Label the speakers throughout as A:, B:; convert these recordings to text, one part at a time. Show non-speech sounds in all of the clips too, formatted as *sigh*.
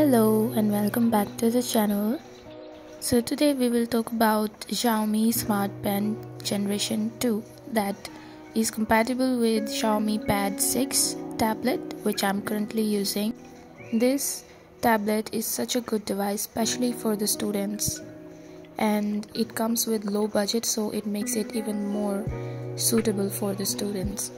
A: Hello and welcome back to the channel. So today we will talk about Xiaomi Smart Pen Generation 2 that is compatible with Xiaomi Pad 6 tablet which I'm currently using. This tablet is such a good device especially for the students and it comes with low budget so it makes it even more suitable for the students.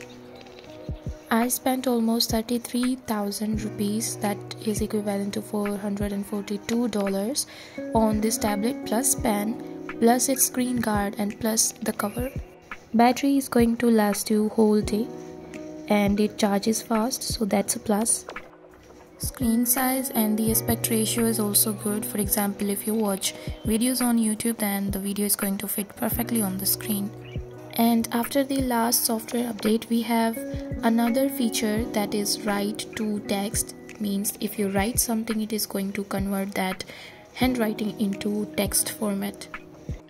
A: I spent almost 33,000 rupees, that is equivalent to $442 on this tablet plus pen, plus its screen guard, and plus the cover. Battery is going to last you whole day and it charges fast, so that's a plus. Screen size and the aspect ratio is also good. For example, if you watch videos on YouTube, then the video is going to fit perfectly on the screen and after the last software update we have another feature that is write to text. Means if you write something it is going to convert that handwriting into text format.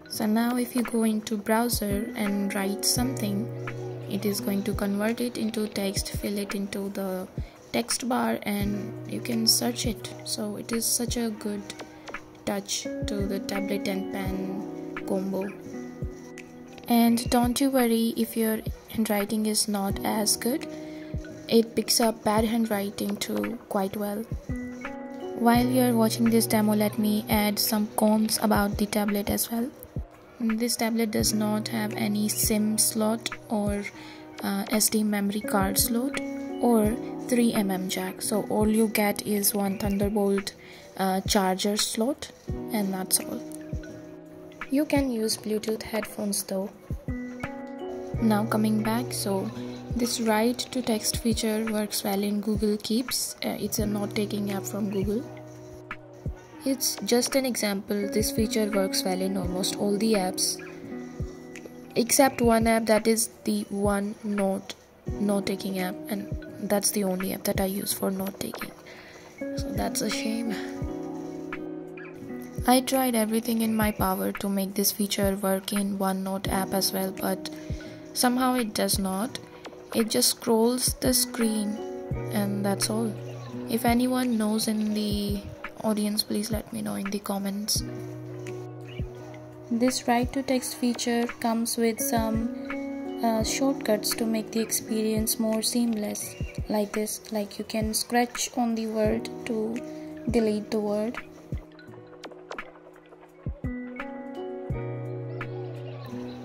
A: So now if you go into browser and write something it is going to convert it into text fill it into the text bar and you can search it. So it is such a good touch to the tablet and pen combo and don't you worry if your handwriting is not as good. It picks up bad handwriting too quite well. While you're watching this demo let me add some cons about the tablet as well. This tablet does not have any sim slot or uh, sd memory card slot or 3mm jack. So all you get is one thunderbolt uh, charger slot and that's all. You can use Bluetooth headphones though. Now coming back, so this write to text feature works well in Google Keeps. Uh, it's a note taking app from Google. It's just an example. This feature works well in almost all the apps except one app that is the one note note taking app and that's the only app that I use for note taking. So that's a shame. I tried everything in my power to make this feature work in OneNote app as well, but somehow it does not. It just scrolls the screen, and that's all. If anyone knows in the audience, please let me know in the comments. This write to text feature comes with some uh, shortcuts to make the experience more seamless, like this. Like you can scratch on the word to delete the word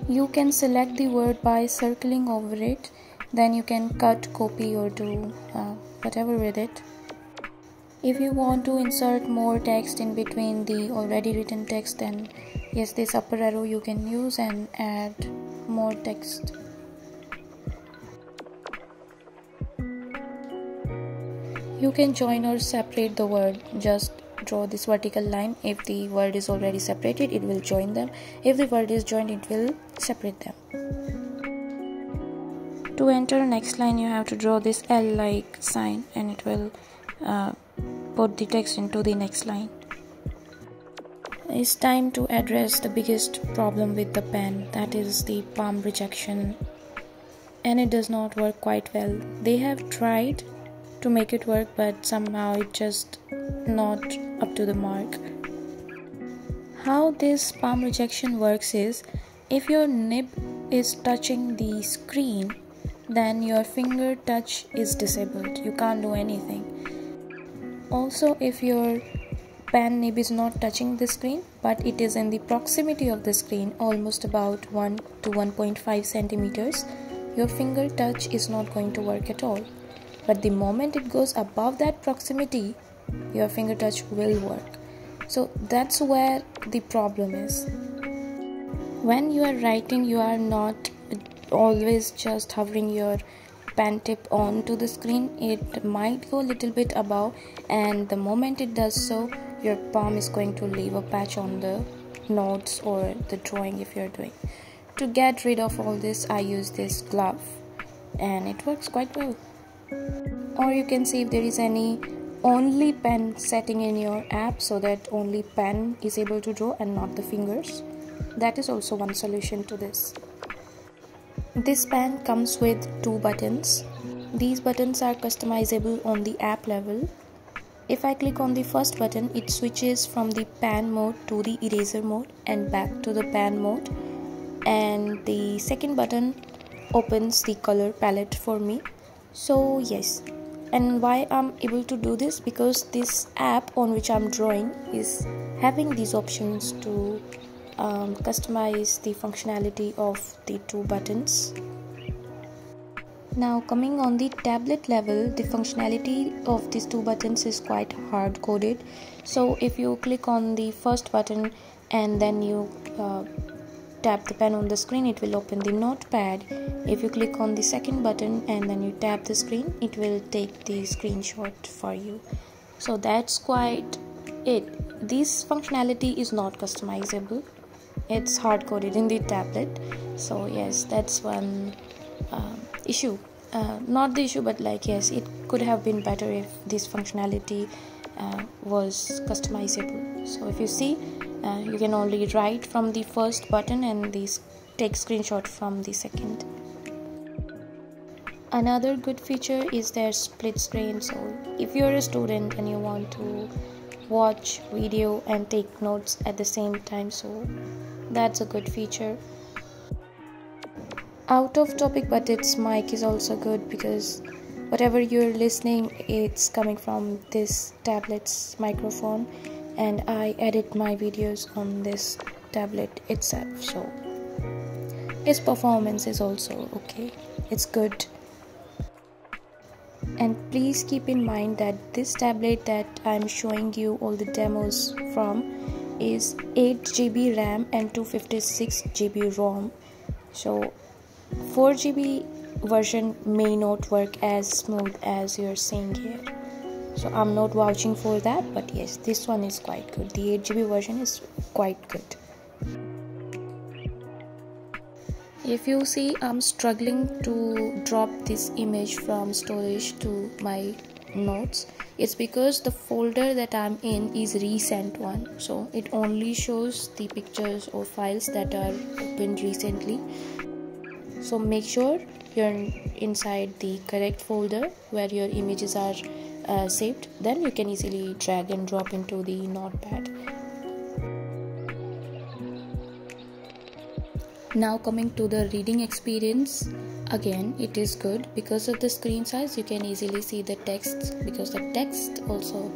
A: you can select the word by circling over it. Then you can cut copy or do uh, whatever with it. If you want to insert more text in between the already written text then yes this upper arrow you can use and add more text. You can join or separate the word. Just draw this vertical line. If the word is already separated it will join them. If the word is joined it will separate them. To enter next line you have to draw this L like sign and it will uh, put the text into the next line. It's time to address the biggest problem with the pen that is the palm rejection. And it does not work quite well. They have tried to make it work but somehow it just not up to the mark. How this palm rejection works is if your nib is touching the screen then your finger touch is disabled. You can't do anything. Also if your pen nib is not touching the screen but it is in the proximity of the screen almost about 1 to 1.5 centimeters your finger touch is not going to work at all. But the moment it goes above that proximity your finger touch will work. So that's where the problem is. When you are writing you are not always just hovering your pen tip onto the screen. It might go a little bit above and the moment it does so your palm is going to leave a patch on the notes or the drawing if you're doing. To get rid of all this i use this glove and it works quite well. Or you can see if there is any only pen setting in your app so that only pen is able to draw and not the fingers. That is also one solution to this. This pen comes with two buttons. These buttons are customizable on the app level. If I click on the first button it switches from the pen mode to the eraser mode and back to the pen mode. And the second button opens the color palette for me. So yes and why I'm able to do this? Because this app on which I'm drawing is having these options to um, customize the functionality of the two buttons. Now coming on the tablet level the functionality of these two buttons is quite hard coded so if you click on the first button and then you uh, tap the pen on the screen it will open the notepad. If you click on the second button and then you tap the screen it will take the screenshot for you. So that's quite it. This functionality is not customizable. It's hard coded in the tablet. So yes that's one uh, issue. Uh, not the issue but like yes it could have been better if this functionality uh, was customizable. So if you see uh, you can only write from the first button and this take screenshot from the second. Another good feature is their split screen so if you're a student and you want to watch video and take notes at the same time so that's a good feature. Out of topic but its mic is also good because whatever you're listening it's coming from this tablet's microphone and I edit my videos on this tablet itself so its performance is also okay. It's good. And please keep in mind that this tablet that I'm showing you all the demos from is 8 GB RAM and 256 GB ROM. So 4 GB version may not work as smooth as you're seeing here so I'm not vouching for that but yes this one is quite good. The 8 GB version is quite good. If you see I'm struggling to drop this image from storage to my notes. It's because the folder that I'm in is recent one. So it only shows the pictures or files that are opened recently. So make sure you're inside the correct folder where your images are uh, saved then you can easily drag and drop into the notepad. Now coming to the reading experience. Again it is good. Because of the screen size you can easily see the text because the text also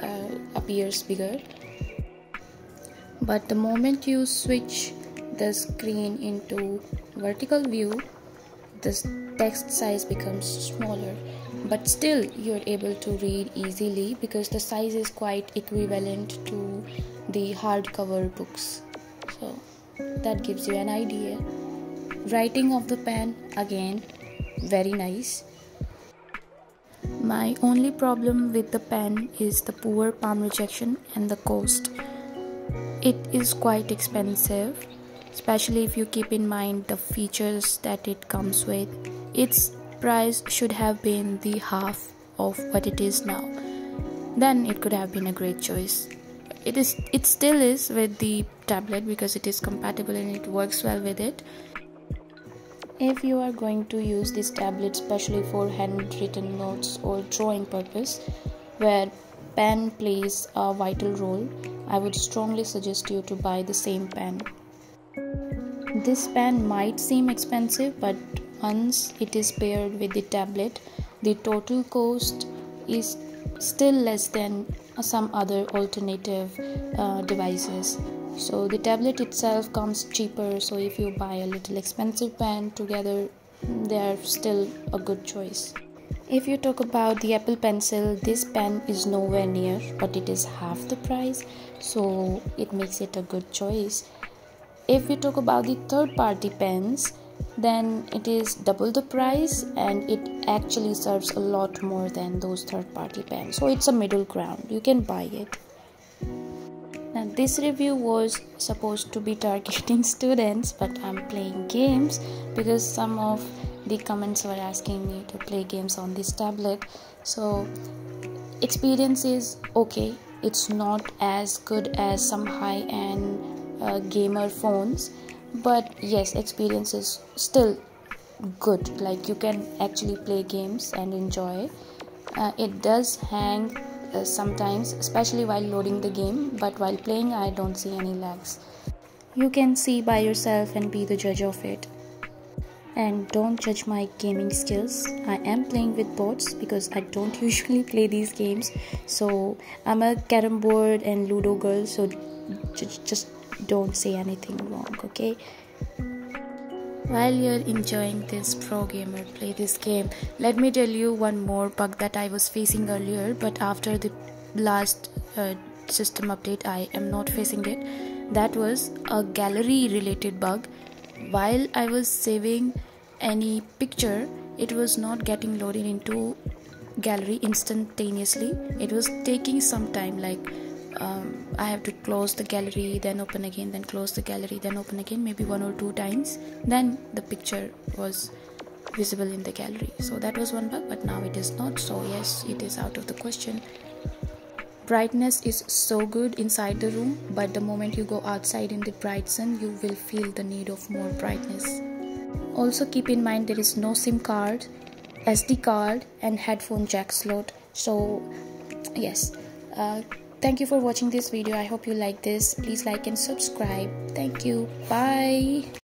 A: uh, appears bigger. But the moment you switch the screen into vertical view this text size becomes smaller but still you're able to read easily because the size is quite equivalent to the hardcover books. So that gives you an idea. Writing of the pen again very nice. My only problem with the pen is the poor palm rejection and the cost. It is quite expensive especially if you keep in mind the features that it comes with. Its price should have been the half of what it is now. Then it could have been a great choice. It is it still is with the tablet because it is compatible and it works well with it. If you are going to use this tablet especially for handwritten notes or drawing purpose where pen plays a vital role, I would strongly suggest you to buy the same pen this pen might seem expensive, but once it is paired with the tablet, the total cost is still less than some other alternative uh, devices. So the tablet itself comes cheaper. So if you buy a little expensive pen together, they are still a good choice. If you talk about the Apple Pencil, this pen is nowhere near, but it is half the price, so it makes it a good choice if we talk about the third party pens then it is double the price and it actually serves a lot more than those third party pens. So it's a middle ground. You can buy it. Now this review was supposed to be targeting *laughs* students but i'm playing games because some of the comments were asking me to play games on this tablet. So experience is okay. It's not as good as some high end uh, gamer phones. But yes experience is still good. Like you can actually play games and enjoy. Uh, it does hang uh, sometimes especially while loading the game. But while playing I don't see any lags. You can see by yourself and be the judge of it. And don't judge my gaming skills. I am playing with bots because i don't *laughs* usually play these games. So i'm a carom board and ludo girl. So just don't say anything wrong okay? While you're enjoying this pro gamer play this game let me tell you one more bug that i was facing earlier but after the last uh, system update i am not facing it. That was a gallery related bug. While I was saving any picture it was not getting loaded into gallery instantaneously. It was taking some time like um, I have to close the gallery then open again then close the gallery then open again maybe one or two times. Then the picture was visible in the gallery. So that was one bug but now it is not. So yes it is out of the question. Brightness is so good inside the room but the moment you go outside in the bright sun you will feel the need of more brightness. Also keep in mind there is no sim card sd card and headphone jack slot. So yes uh, thank you for watching this video. I hope you like this. Please like and subscribe. Thank you. Bye